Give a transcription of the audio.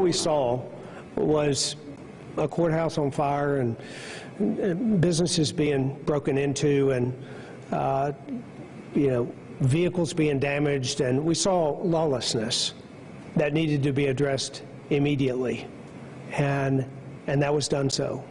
we saw was a courthouse on fire and, and businesses being broken into and, uh, you know, vehicles being damaged, and we saw lawlessness that needed to be addressed immediately, and, and that was done so.